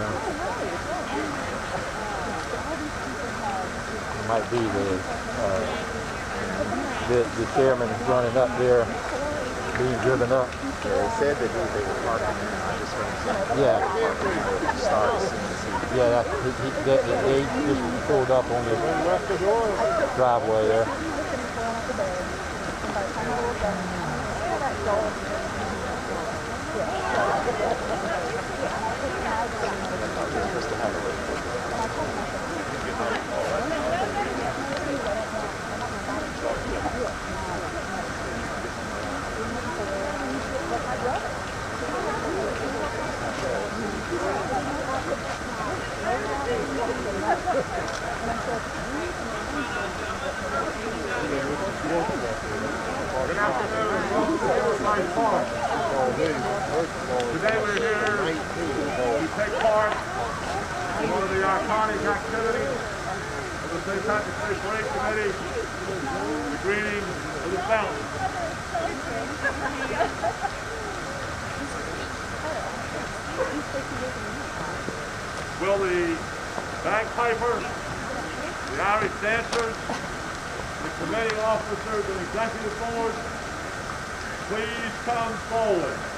there. Might be the, uh, the, the chairman running up there, being driven up. Yeah, they said that they, they were parking there. I just heard something. Yeah. Parking start as soon as he Yeah, that, he, he, that, they just pulled up on the driveway there. Good afternoon. Welcome to Riverside Park. Today we're here to take part the iconic activities of the St. Patrick's Day Committee, the greening of the fountain. Will the bagpipers, the Irish dancers, the committee officers and executive board, please come forward.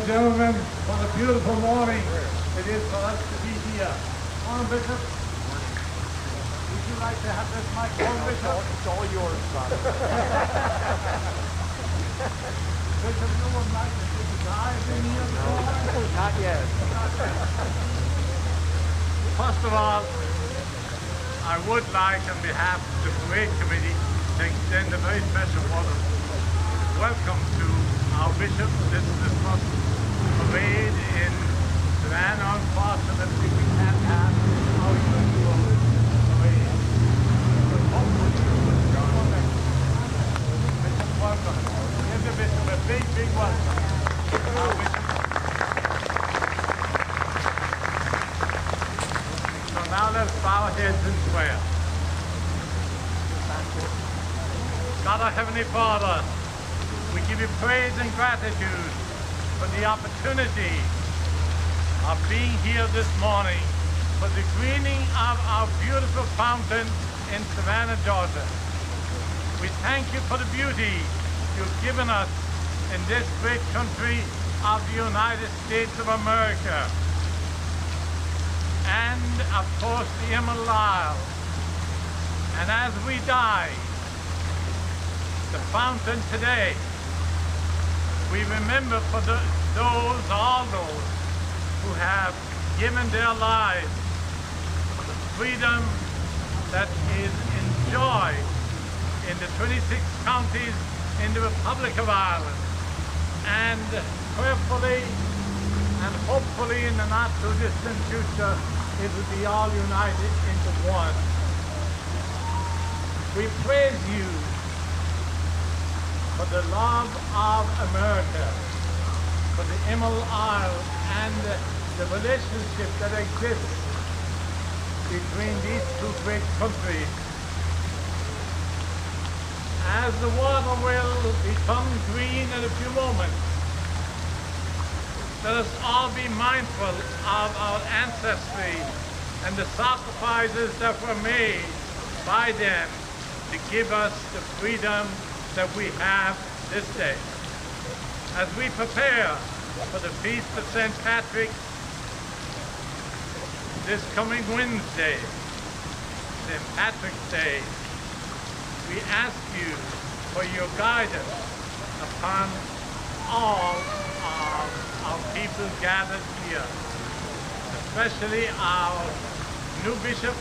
And gentlemen, what a beautiful morning it is for us to be here. Morning, Bishop. Would you like to have this microphone, Bishop? It's all yours, son. Not yet. First of all, I would like on behalf of the parade committee to extend a very special welcome welcome to our bishop. This is first parade in Savannah. Unfortunately, we can't have our usual parade. But hopefully you us. Bishop. Give the bishop a big, big welcome. Our. So now let's bow our heads in prayer. God our Heavenly Father, we give you praise and gratitude for the opportunity of being here this morning for the greening of our beautiful fountain in Savannah, Georgia. We thank you for the beauty you've given us in this great country of the United States of America and of course the Isle. And as we dye, the fountain today, we remember for the, those, all those who have given their lives for the freedom that is enjoyed in the 26 counties in the Republic of Ireland. And prayerfully and hopefully in the not too distant future it will be all united into one. We praise you for the love of America, for the Emerald Isle and the relationship that exists between these two great countries. As the water will become green in a few moments, let us all be mindful of our ancestry and the sacrifices that were made by them to give us the freedom that we have this day. As we prepare for the Feast of St. Patrick this coming Wednesday, St. Patrick's Day, we ask you for your guidance upon all of our people gathered here, especially our new bishop,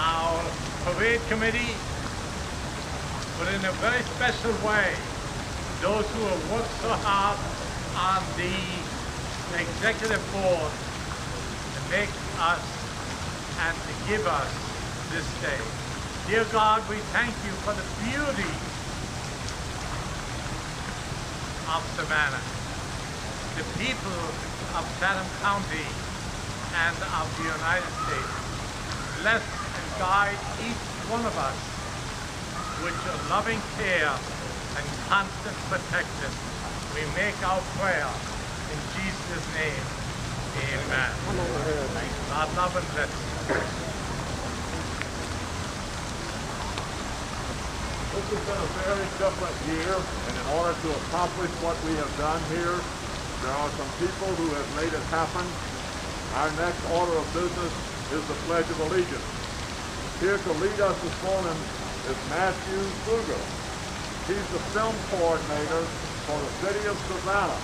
our parade committee, but in a very special way, those who have worked so hard on the executive board to make us and to give us this day. Dear God, we thank you for the beauty of Savannah, the people of Chatham County and of the United States. Bless and guide each one of us with your loving care and constant protection. We make our prayer in Jesus' name. Amen. God love and bless you. This has been a very different year, and in order to accomplish what we have done here, there are some people who have made it happen. Our next order of business is the Pledge of Allegiance. Here to lead us this morning is Matthew Kruger. He's the film coordinator for the city of Savannah.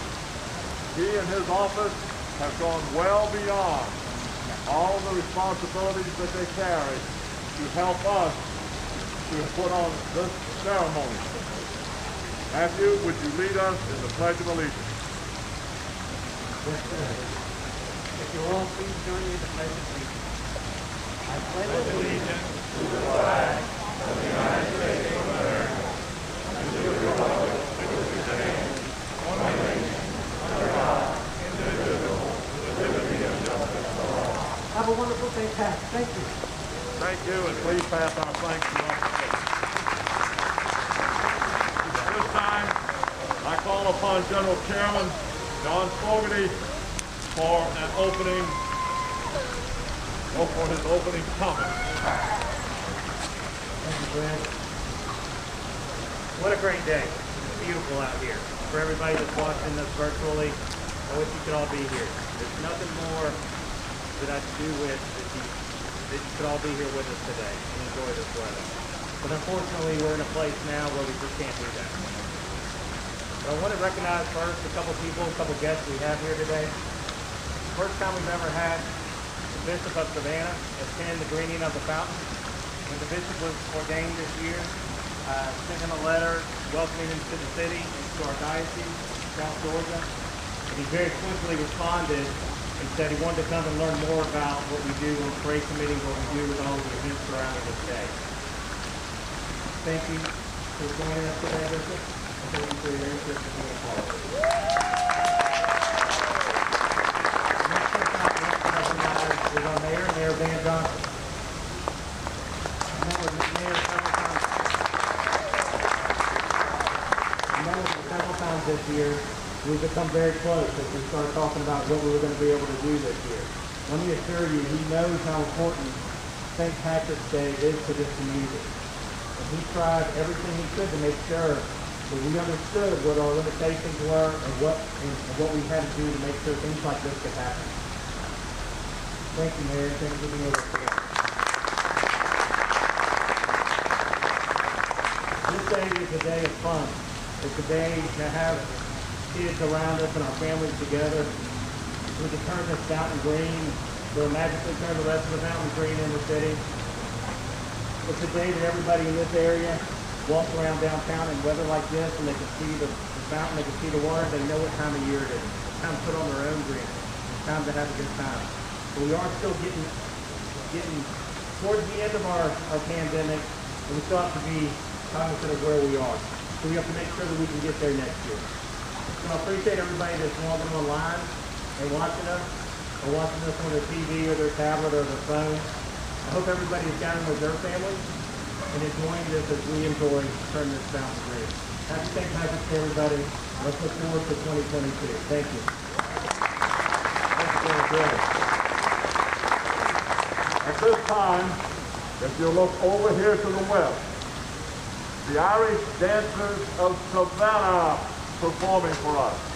He and his office have gone well beyond all the responsibilities that they carry to help us to put on this ceremony. Matthew, would you lead us in the Pledge of Allegiance? If you will, please join me in the pledge of allegiance. I pledge allegiance Have a wonderful day, Pat. Thank you. Thank you, and please pass our thanks to. At this time, I call upon General Chairman John Fogarty for an opening, for his opening comment. What a great day. It's beautiful out here. For everybody that's watching this virtually, I wish you could all be here. There's nothing more that I do with that you, that you could all be here with us today and enjoy this weather. But unfortunately, we're in a place now where we just can't do that. But I want to recognize first a couple people, a couple guests we have here today. First time we've ever had the Bishop of Savannah attend the greening of the fountain. The bishop was ordained this year, uh, sent him a letter welcoming him to the city and to our diocese, in South Georgia. And he very quickly responded and said he wanted to come and learn more about what we do on the parade committee, what we do with all the events surrounding this day. Thank you for joining us today, Bishop. and Thank you for your interest in being a part of it. Next person I'd to mayor, Mayor Van Johnson. I met with the mayor several times. I met with him several times this year. We've become very close as we started talking about what we were going to be able to do this year. Let me assure you, he knows how important St. Patrick's Day is to this community. And he tried everything he could to make sure that we understood what our limitations were and what, and what we had to do to make sure things like this could happen. Thank you, Mayor. Thank you for being with us today. This day is a day of fun. It's a day to have kids around us and our families together. We can turn this fountain green. We'll magically turn the rest of the fountain green in the city. It's a day that everybody in this area walks around downtown in weather like this and they can see the, the fountain, they can see the water, they know what time of year it is. It's time to put on their own green. It's time to have a good time. But we are still getting getting towards the end of our, our pandemic and we still have to be cognizant of where we are. So we have to make sure that we can get there next year. So I appreciate everybody that's logging online and watching us, or watching us on their TV or their tablet or their phone. I hope everybody is down with their families and enjoying this as we enjoy turning this fountain green. Happy St. Patrick's Day, everybody. Let's look forward to 2022. Thank you. At this time, if you look over here to the west, the Irish Dancers of Savannah performing for us.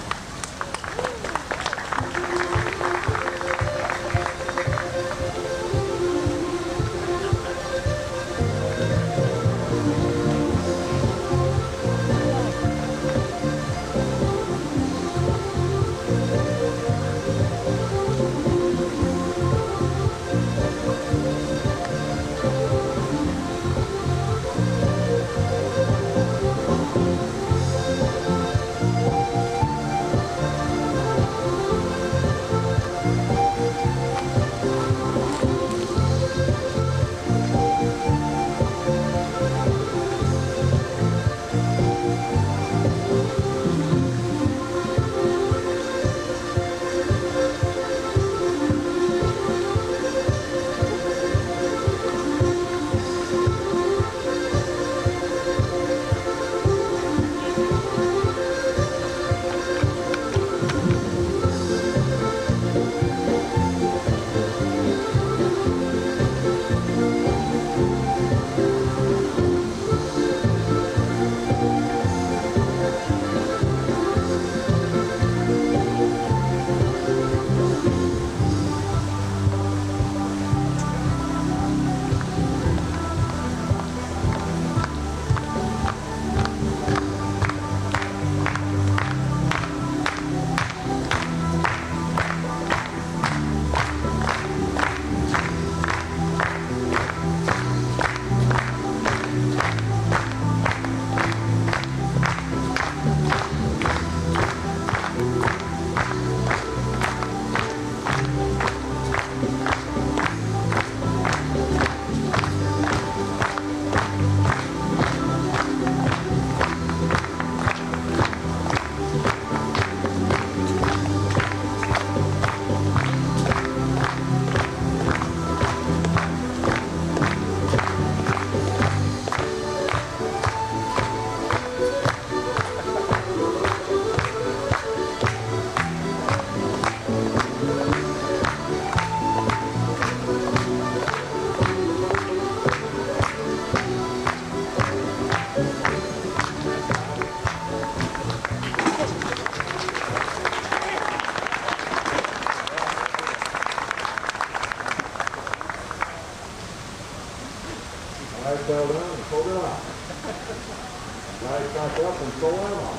Back up, and so am I.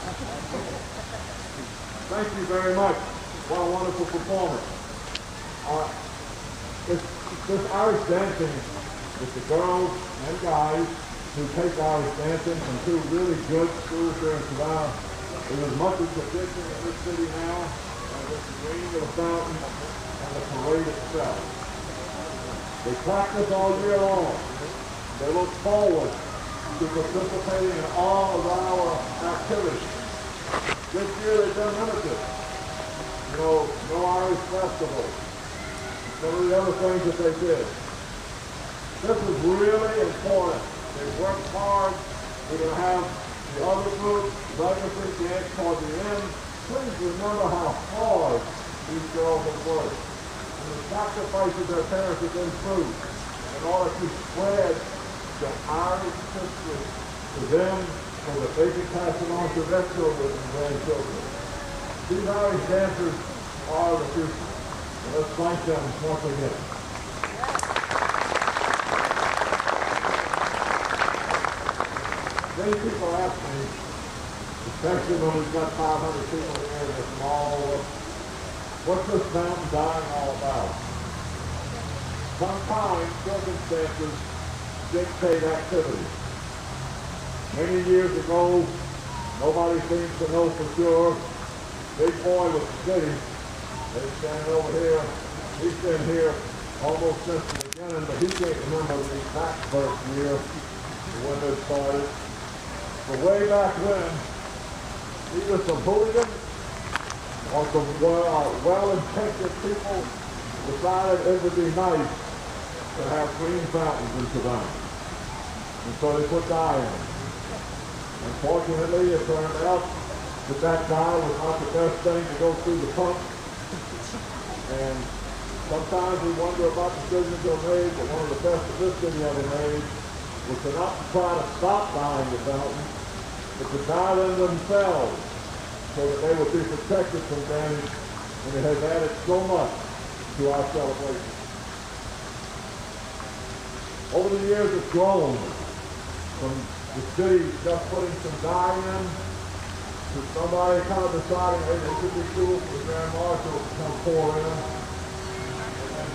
Thank you very much. What a wonderful performance. Uh, this, this Irish dancing with the girls and guys who take Irish dancing from two really good schools here in Savannah is as much a tradition in this city now as the ringing of the fountain and the parade itself. They practice all year long. They look forward to participating in all of our activities. This year they've been limited. Know, no Irish festival. Some of the other things that they did. This is really important. They worked hard. We're going to have the other group, legacy dance toward the end. Please remember how hard these girls have worked and the sacrifices their parents have been through in order to spread the Irish history to them so that they can pass on to their children and grandchildren. These Irish dancers are the future. And let's thank them once again. Many people ask me, especially when we've got 500 people here in this mall, what's this mountain dyeing all about? Sometimes circumstances dictate activity. Many years ago, nobody seems to know for sure. Big boy was the city. They're standing over here. He's been here almost since the beginning, but he can't remember the exact first year when they started. But way back when, either some hooligans or some uh, well-intentioned people decided it would be nice to have green fountains in Savannah. And so they put dye in. Unfortunately, it turned out that that dye was not the best thing to go through the pump. And sometimes we wonder about decisions that are made, but one of the best that this city ever made was to not try to stop dyeing the fountain, but to dye them themselves so that they would be protected from damage, and it has added so much to our celebration. Over the years, it's grown from the city just putting some dye in to somebody kind of deciding, hey, it could be cool for the Grand Marshal to come pour in. And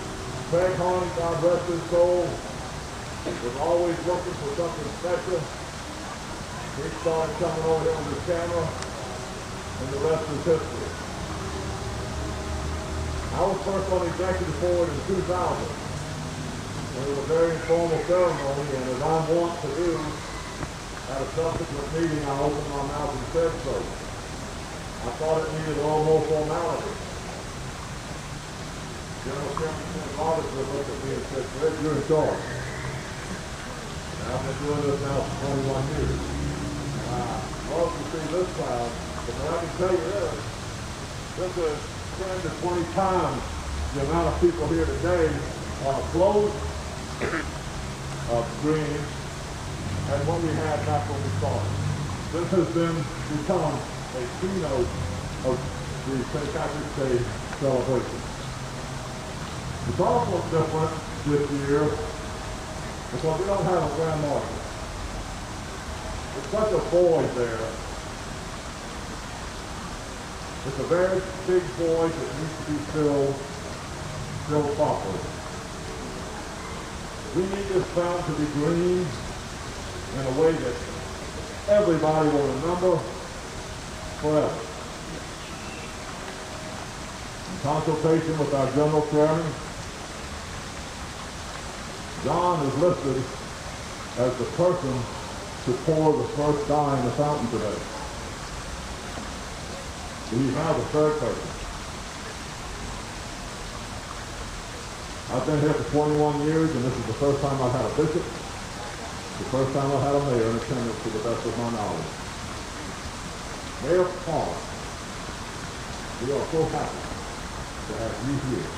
Craig Harney, God rest his soul, was always looking for something special. He started coming over here with his camera, and the rest is history. I was first on the executive board in 2000. It was a very informal ceremony, and as I'm wont to do, at a subsequent meeting, I opened my mouth and said so. I thought it needed a little more formality. General Ken Roberts looked at me and said, Fred, you're in charge. And I've been doing this now for 21 years. Uh, love to see this crowd, but what I can tell you is, this is 10 to 20 times the amount of people here today on a float of green and what we had back when we started. This has been become a keynote of the St. Patrick's Day celebration. It's also different this year because we don't have a grand marshal. It's such a void there. It's a very big void that needs to be filled, filled properly. We need this fountain to be green in a way that everybody will remember forever. In consultation with our general chairman, John is listed as the person to pour the first dye in the fountain today. He's now the third person. I've been here for 21 years, and this is the first time I've had a bishop, the first time I've had a mayor in attendance to the best of my knowledge. Mayor Paul, we are so happy to have you here.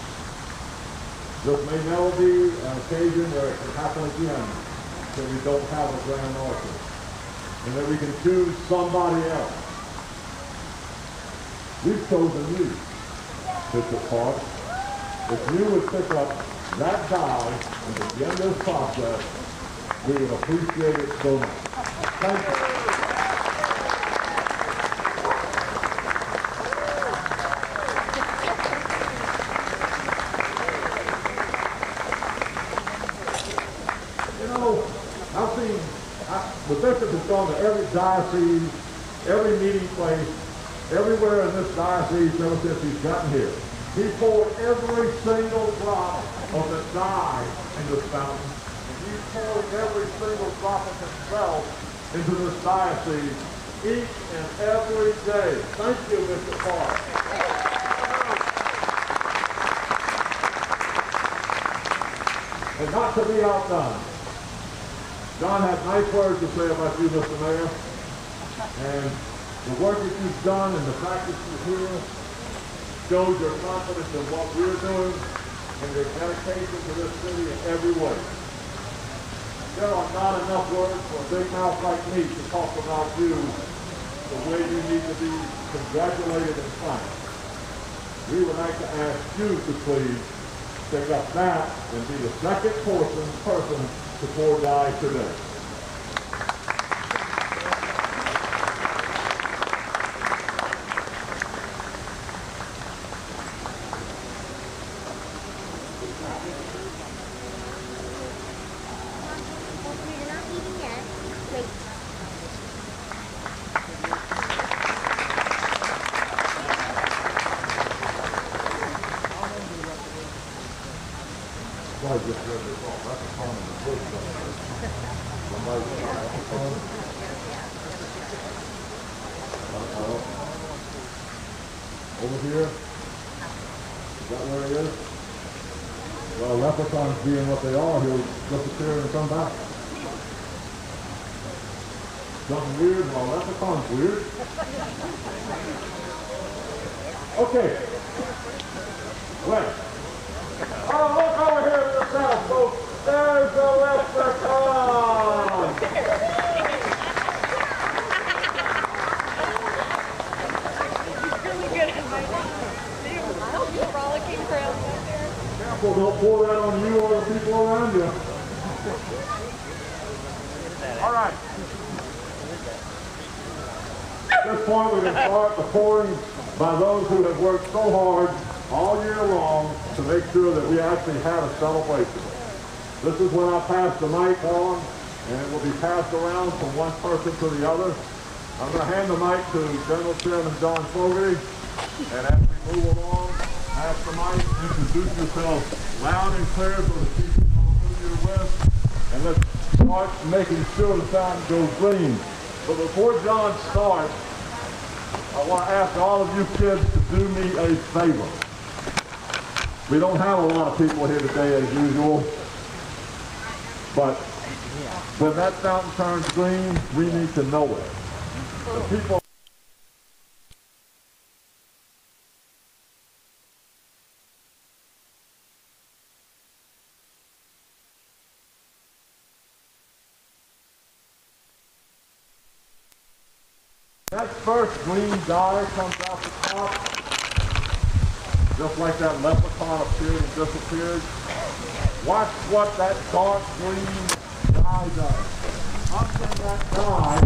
This may now be an occasion where it can happen again that we don't have a grand marshal, and that we can choose somebody else. We've chosen you, Bishop Parkes if you would pick up that dial and begin this process, we would appreciate it so much. Thank you. gone to every diocese, every meeting place, everywhere in this diocese ever since he's gotten here. He poured every single drop of the dye into this fountain. And he's pouring every single drop of himself into this diocese each and every day. Thank you, Mr. Parkes. And not to be outdone. John had nice words to say about you, Mr. Mayor. And the work that you've done and the fact that you're here shows your confidence in what we're doing and your dedication to this city in every way. There are not enough words for a big mouth like me to talk about you the way you need to be congratulated and thanked. We would like to ask you to please pick up that and be the second person, person to pour dye today. You're not eating yet. Wait. Why just read this off? That's a common mistake. Somebody that's a common. Uh-oh. Over here? Is that where he is? Well, leprechauns being what they are, he'll disappear and come back. Something weird, well, leprechaun's weird. Okay. Wait. Oh, look over here to the south, folks. There's the leprechaun. really good at my You're frolicking around back there. Careful, don't pour that on you or the people around you. All right. At this point, we can start the pouring by those who have worked so hard all year long to make sure that we actually had a celebration. This is when I pass the mic on, and it will be passed around from one person to the other. I'm going to hand the mic to General Chairman John Fogarty, and as we move along, pass the mic, introduce yourself loud and clear so the people know who you're with, and let's start making sure the fountain goes green. But before John starts, I want to ask all of you kids to do me a favor. We don't have a lot of people here today as usual, but when that fountain turns green, we need to know it. The people That first green dye comes out the top, just like that leprechaun appeared and disappeared. Watch what that dark green dye does. Under that dye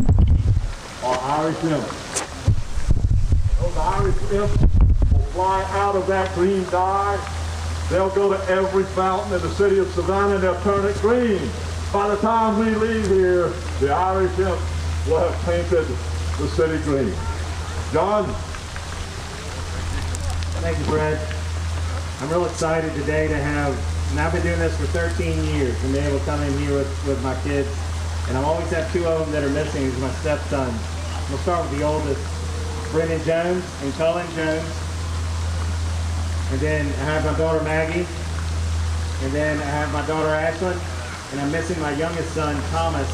are Irish imps. Those Irish imps will fly out of that green dye. They'll go to every fountain in the city of Savannah and they'll turn it green. By the time we leave here, the Irish imps will have painted the city green. John? Thank you, Brad. I'm real excited today to have, and I've been doing this for 13 years, and be able to come in here with, with my kids. And I always have two of them that are missing, is my stepsons. We'll start with the oldest, Brendan Jones and Cullen Jones. And then I have my daughter Maggie. And then I have my daughter Ashlyn. And I'm missing my youngest son, Thomas,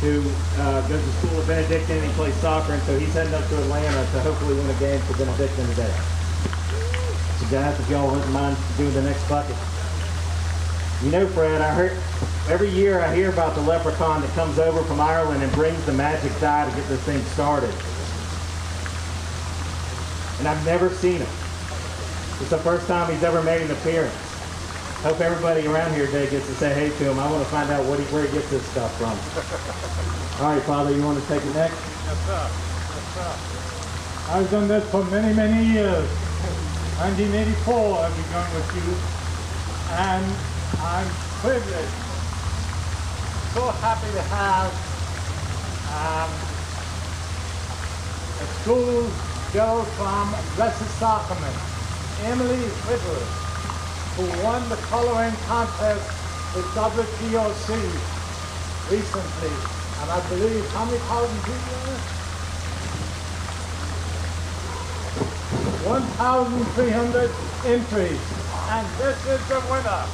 who uh, goes to school at Benedictine and he plays soccer. And so he's heading up to Atlanta to hopefully win a game for Benedictine today. So guys, if y'all wouldn't mind doing the next bucket. You know, Fred, I heard every year I hear about the leprechaun that comes over from Ireland and brings the magic dye to get this thing started. And I've never seen him. It's the first time he's ever made an appearance. Hope everybody around here today gets to say hey to him. I want to find out what he, where he gets this stuff from. All right, Father, you want to take it next? I've done this for many, many years. 1984 I've begun with you, and I'm privileged, so happy to have Um, a school girl from Blessed Sacrament, Emily Whittle, who won the coloring contest with WTOC recently. And I believe, how many thousand people in it? 1,300 entries. And this is the winner.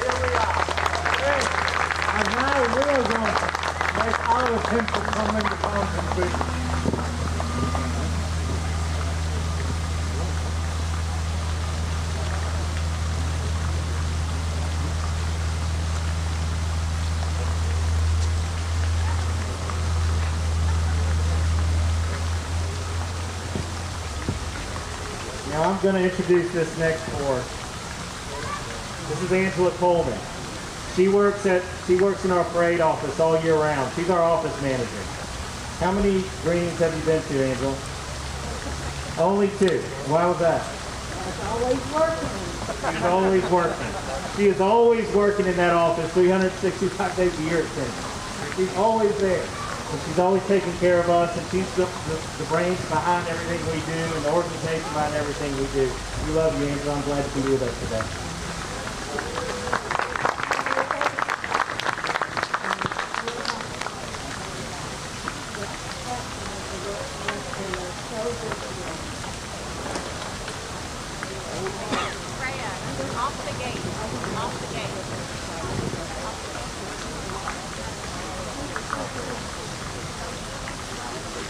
Here we are. And now we're going to make our attempt to come in the fountain. Now I'm going to introduce this next board. This is Angela Coleman. She works at she works in our parade office all year round. She's our office manager. How many greens have you been to, Angela? Only two. Why was that? She's always working. She is always working in that office 365 days a year. She's always there. She's always taking care of us, and she's the, the, the brains behind everything we do and the organization behind everything we do. We love you, Angela. I'm glad to be with us today. Freya, off the gate, off the gate.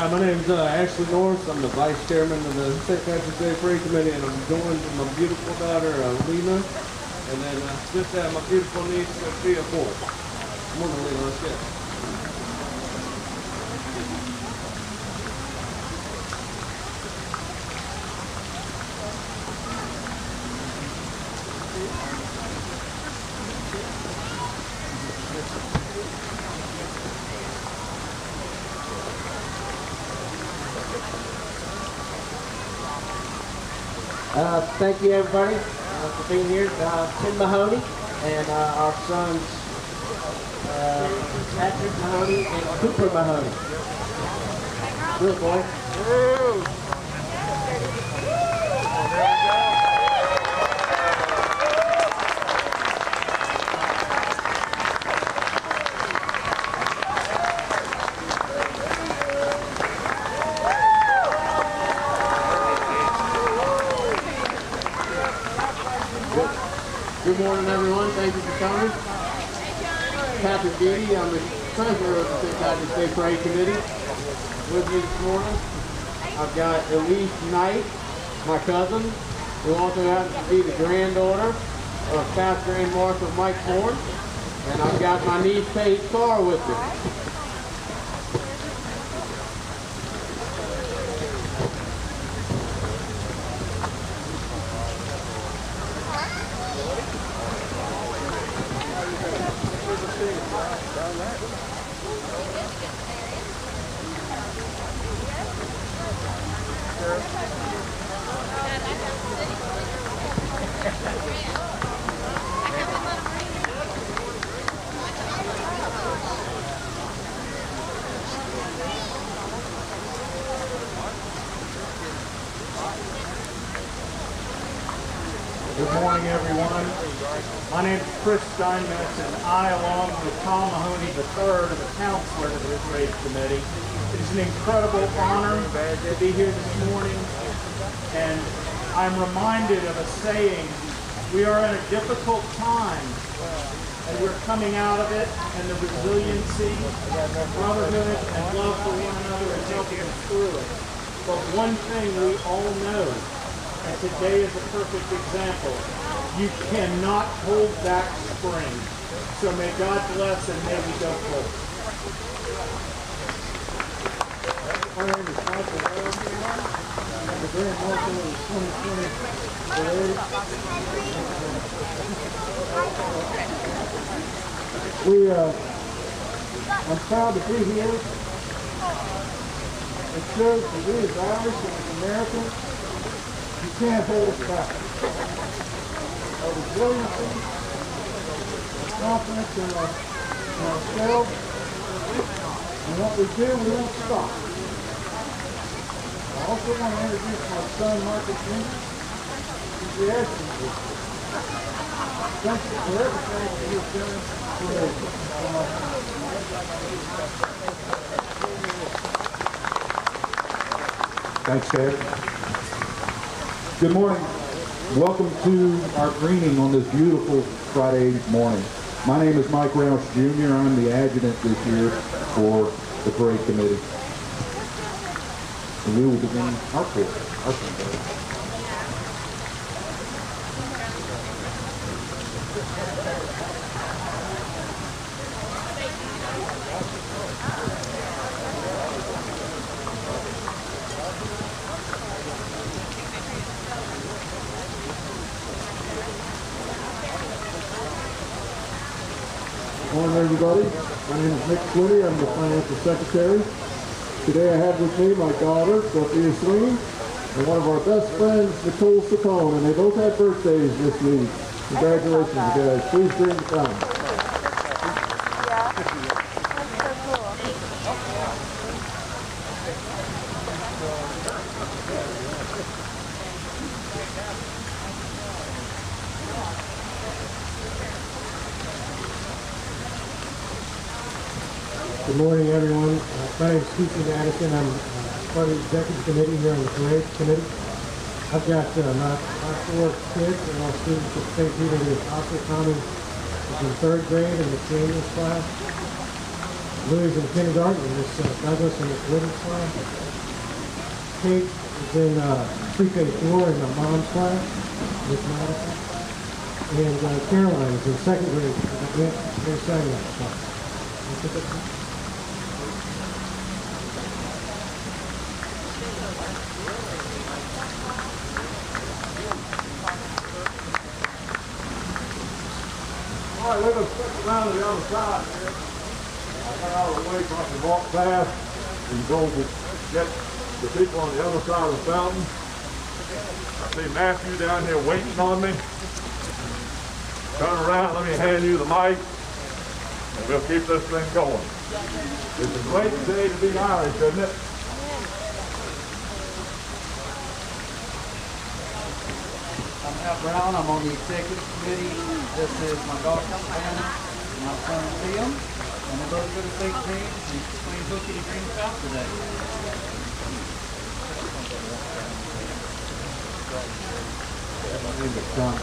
Hi, my name's uh, Norris. I'm the vice chairman of the St. Patrick's Day Parade Committee, and I'm joined with my beautiful daughter, uh, Lena, and then uh, just uh, my beautiful niece, Sophia Ford. Morning, Lena. Let's get. Uh, thank you, everybody, uh, for being here. Uh, Tim Mahoney and uh, our sons, uh, Patrick Mahoney and Cooper Mahoney. Good boy. Good morning, everyone. Thank you for coming. Patrick Beatty, I'm the treasurer of the St. Patrick's Day Parade Committee. With me this morning, I've got Elise Knight, my cousin, who also happens to be the granddaughter of Pastor and Marshal Mike Ford. And I've got my niece Paige Carr with me. Good morning, everyone. My name is Chris Steinmetz, and I, along with Tom Mahoney III, the counselor of this race committee. It is an incredible honor to be here this morning, and I'm reminded of a saying, we are in a difficult time, and we're coming out of it, and the resiliency, brotherhood, and love for one another is helping us through it. But one thing we all know, And today is a perfect example. You cannot hold back spring. So may God bless and may we go forward. Name is Michael the Grand Marshal of the 2020 parade. We, uh, I'm proud to be here. It shows that we as Irish and as Americans, you can't hold us back. Our resiliency, our confidence in, our, in ourselves, and what we do, we won't stop. I also want to introduce my son, Marcus Jr. He's the Ashton Group. Thank you for everything that you've done for me. Thanks, Ted. Good morning. Welcome to our greening on this beautiful Friday morning. My name is Mike Roush Jr. I'm the adjutant this year for the parade committee. And we will begin our parade, our parade. Morning, everybody. My name is Nick Swinney. I'm the financial secretary. Today I have with me my daughter, Sophia Sweeney, and one of our best friends, Nicole Saccone, and they both had birthdays this week. Congratulations, guys. Please bring the time. Good morning, everyone. Uh, my name is I'm uh, part of the executive committee here on the parade committee. I've got uh, my, four kids and all students at St. Peter the. Tommy is in third grade in the Daniels class. Louis is in kindergarten, and Miss uh, Douglas in the Women's class. Kate is in uh, pre-K four in the mom's class, Miss Madison. And uh, Caroline is in second grade in the Samuel class. All right, let us stick around to the other side. I got out of the way so I can walk past and go to get the people on the other side of the fountain. I see Matthew down here waiting on me. Turn around, let me hand you the mic, and we'll keep this thing going. It's a great day to be Irish, isn't it? I'm Al Brown. I'm on the executive committee. This is my daughter, Shannon, and my son, Liam. And we're both go to St. James and playing hooky to Green South today. My name is John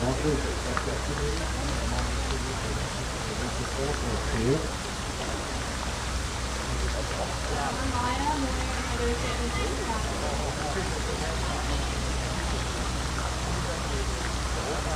Hey,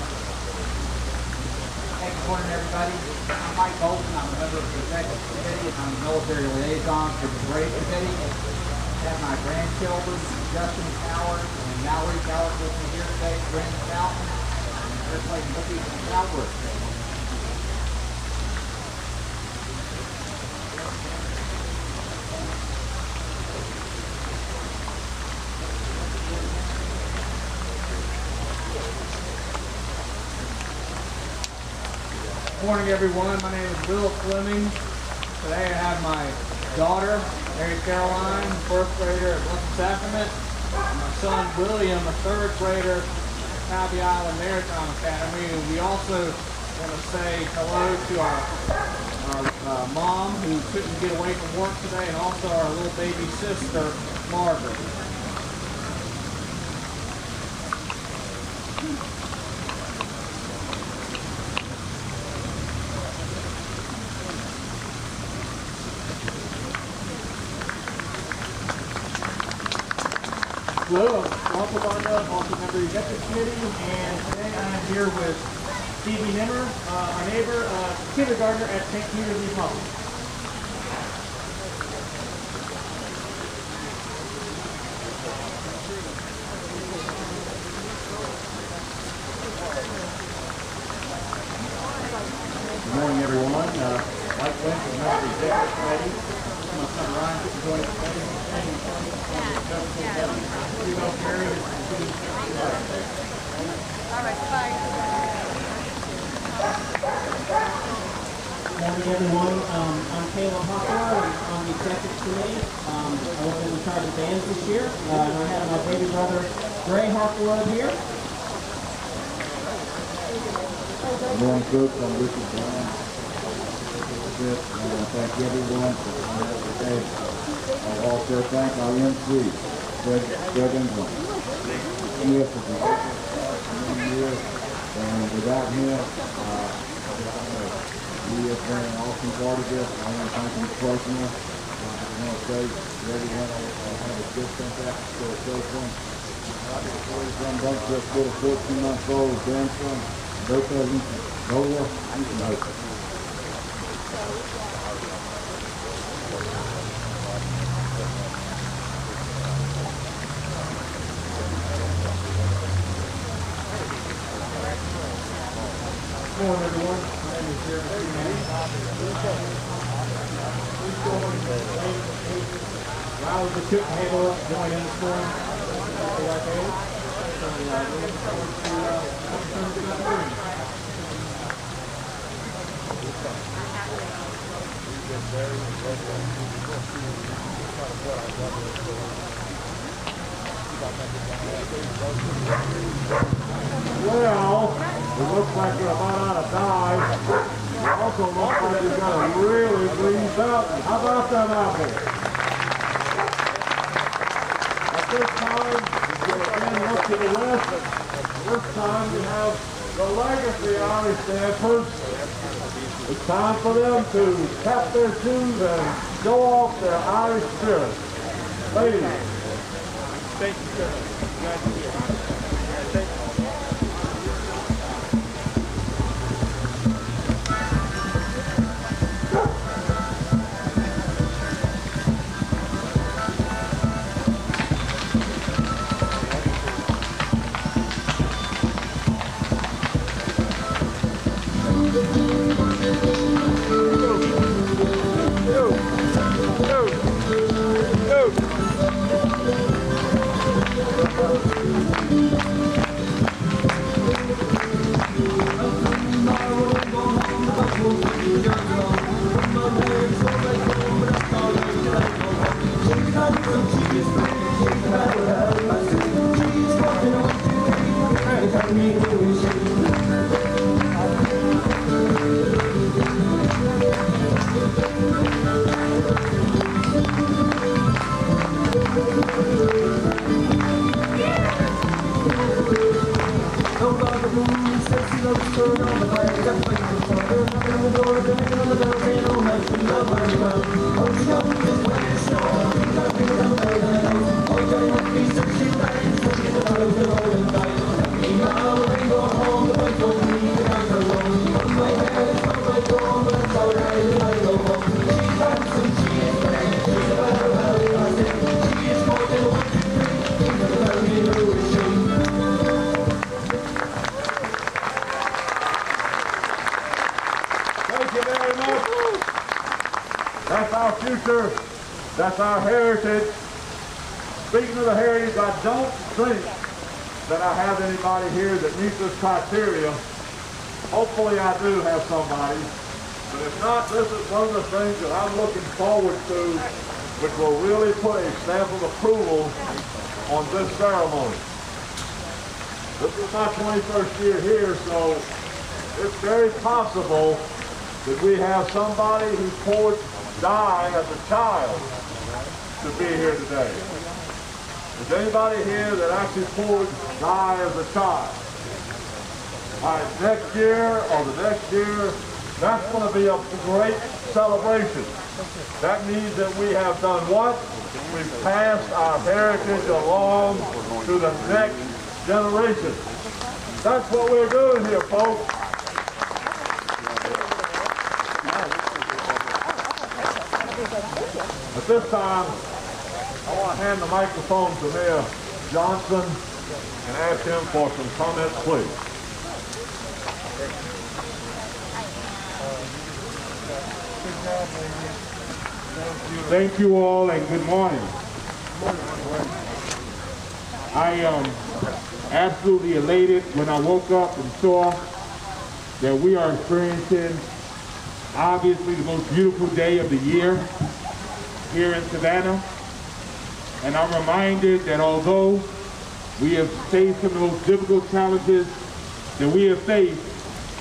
good morning, everybody. I'm Mike Bolton. I'm a member of the executive committee, and I'm a military liaison for the parade committee. I have my grandchildren, Justin Howard and Mallory Howard with me here today, Brent Fountain, and they're playing hooky in Southwood. Good morning, everyone. My name is Bill Fleming. Today I have my daughter, Mary Caroline, first grader at Blessed Sacrament, and my son William, a third grader at Tybee Island Maritime Academy. And we also want to say hello to our our uh, mom who couldn't get away from work today, and also our little baby sister, Margaret. Hello, I'm Bonda, also member of the Executive Committee, and today I'm here with Stevie Nimmer, uh, our neighbor, uh, kindergartner at St. Peter's East Public. Good morning, everyone. Uh, Mike Lynch is member of the Executive Committee. My son Ryan is joining the committee. Female Carrie is All right, bye. Good morning, everyone. Um, I'm Caleb Hopper. I'm on the executive committee. Um, I was in charge of bands this year. Uh, and I have my baby brother, Gray Hopperwood here. Good morning, folks. I'm Richard Brown. I want to thank everyone for coming out today. I also thank our MC, Greg, Greg. Smith for the many years, and without him, uh, we have been an awesome part of this. I want to thank him personally. Uh, I want to say to everyone, I have a good, fantastic celebration. Son, don't just put a 14 month old grandson, both of them, Noah and Nathan. Good morning, everyone. My name is Jeremy Riley the cook handle joined in this morning. Well, it looks like we're about out of dye. It also looks like we've got a really green fountain. How about that apple? At this time, we'll again look to the west. This time we have the legacy Irish dancers. It's time for them to tap their shoes and show off their Irish spirit. Ladies. Thank you, sir. Don't think that I have anybody here that meets this criteria. Hopefully I do have somebody. But if not, this is one of the things that I'm looking forward to, which will really put a stamp of approval on this ceremony. This is my 21st year here, so it's very possible that we have somebody who poured die as a child to be here today. Is anybody here that actually poured dye as a child? All right, next year or the next year, That's going to be a great celebration. That means that we have done what? We've passed our heritage along to the next generation. That's what we're doing here, folks. At this time, I want to hand the microphone to Mayor Johnson and ask him for some comments, please. Thank you all and good morning. I am absolutely elated when I woke up and saw that we are experiencing obviously the most beautiful day of the year here in Savannah. And I'm reminded that although we have faced some of the most difficult challenges that we have faced,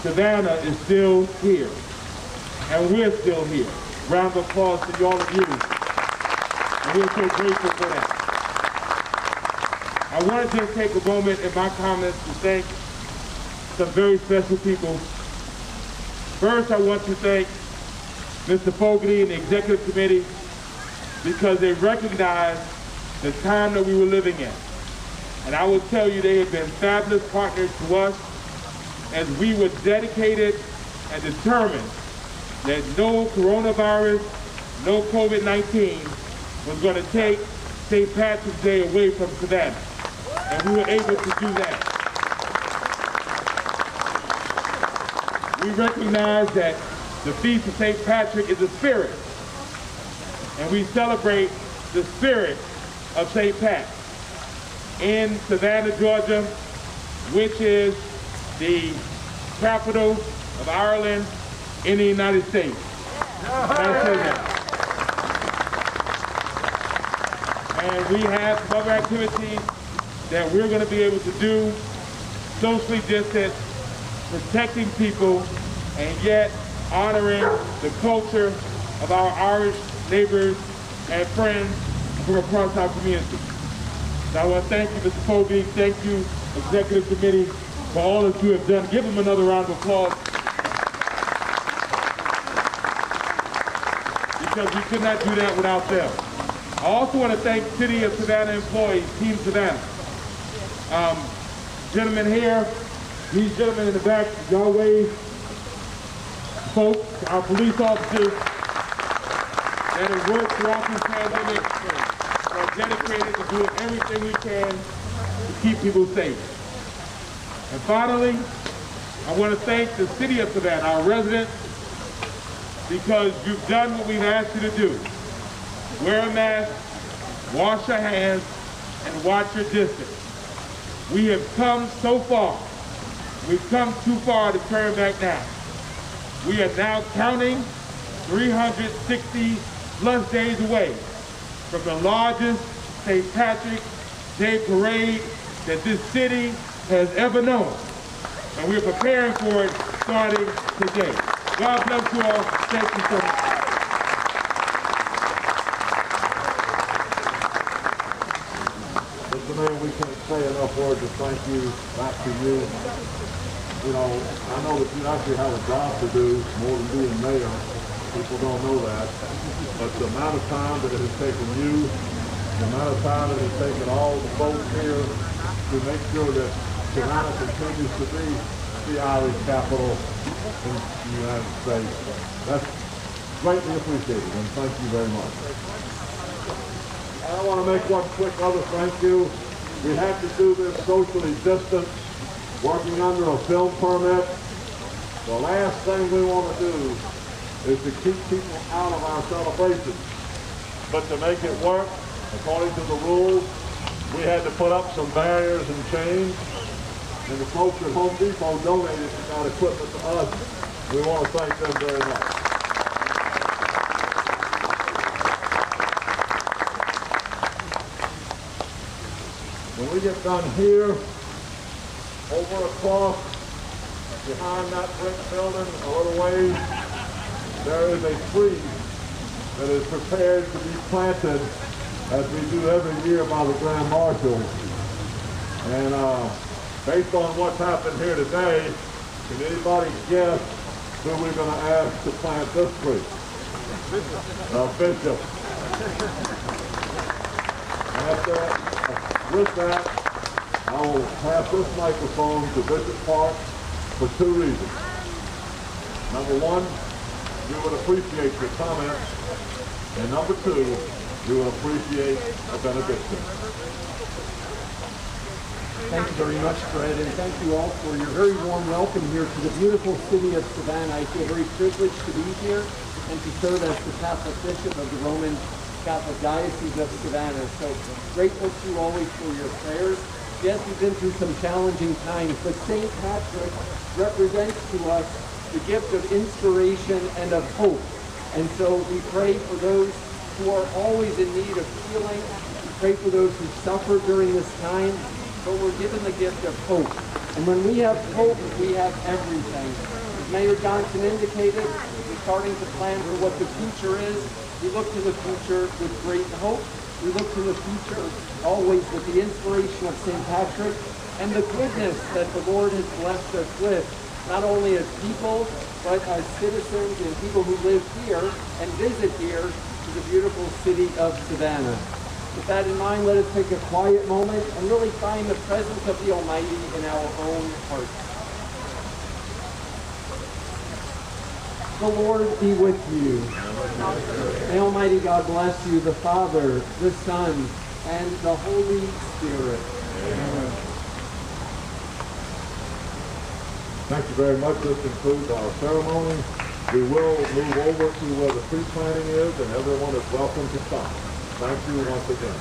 Savannah is still here. And we're still here. Round of applause to all of you. And we're so grateful for that. I wanted to take a moment in my comments to thank some very special people. First, I want to thank Mr. Fogarty and the Executive Committee because they recognized the time that we were living in. And I will tell you they have been fabulous partners to us as we were dedicated and determined that no coronavirus, no COVID-19 was going to take St. Patrick's Day away from Savannah. And we were able to do that. We recognize that the Feast of St. Patrick is a spirit. And we celebrate the spirit of St. Pat in Savannah, Georgia, which is the capital of Ireland in the United States. And we have some other activities that we're going to be able to do, socially distant, protecting people, and yet honoring the culture of our Irish neighbors and friends from our community. So I want to thank you, Mr. Fogarty. Thank you, Executive Committee, for all that you have done. Give them another round of applause. Because we could not do that without them. I also want to thank City of Savannah employees, Team Savannah. Um, gentlemen here, these gentlemen in the back, y'all wave, folks, our police officers that have worked throughout this pandemic dedicated to doing everything we can to keep people safe. And finally, I want to thank the city of Savannah, our residents, because you've done what we've asked you to do. Wear a mask, wash your hands, and watch your distance. We have come so far. We've come too far to turn back now. We are now counting 360 plus days away from the largest St. Patrick's Day parade that this city has ever known. And we're preparing for it starting today. God bless you all. Thank you so much. Mayor, we can't say enough words of thank you back to you. You know, I know that you actually have a job to do more than being mayor. People don't know that. But the amount of time that it has taken you, the amount of time that it has taken all the folks here to make sure that Savannah continues to be the Irish capital in the United States. That's greatly appreciated, and thank you very much. I want to make one quick other thank you. We had to do this socially distant, working under a film permit. The last thing we want to do is to keep people out of our celebrations. But to make it work, according to the rules, we had to put up some barriers and chains. And the folks at Home Depot donated that equipment to us. We want to thank them very much. When we get done here, over across behind that brick building, a little ways, there is a tree that is prepared to be planted as we do every year by the Grand Marshal. And uh, based on what's happened here today, can anybody guess who we're going to ask to plant this tree. Uh, Bishop. With that, I will pass this microphone to Bishop Parkes for two reasons. Number one, we would appreciate your comments. And number two, we would appreciate a benediction. Thank you very much, Fred, and thank you all for your very warm welcome here to the beautiful city of Savannah. I feel very privileged to be here and to serve as the Catholic Bishop of the Roman Catholic Diocese of Savannah. So grateful to you always for your prayers. Yes, we've been through some challenging times, but St. Patrick represents to us the gift of inspiration and of hope. And so we pray for those who are always in need of healing. We pray for those who suffer during this time but we're given the gift of hope. And when we have hope, we have everything. As Mayor Johnson indicated, we're starting to plan for what the future is. We look to the future with great hope. We look to the future always with the inspiration of St. Patrick and the goodness that the Lord has blessed us with, not only as people, but as citizens and people who live here and visit here to the beautiful city of Savannah. With that in mind, let us take a quiet moment and really find the presence of the Almighty in our own hearts. The Lord be with you. May Almighty God bless you, the Father, the Son, and the Holy Spirit. Amen. Thank you very much. This concludes our ceremony. We will move over to where the tree planting is, and everyone is welcome to stop. Thank you once again.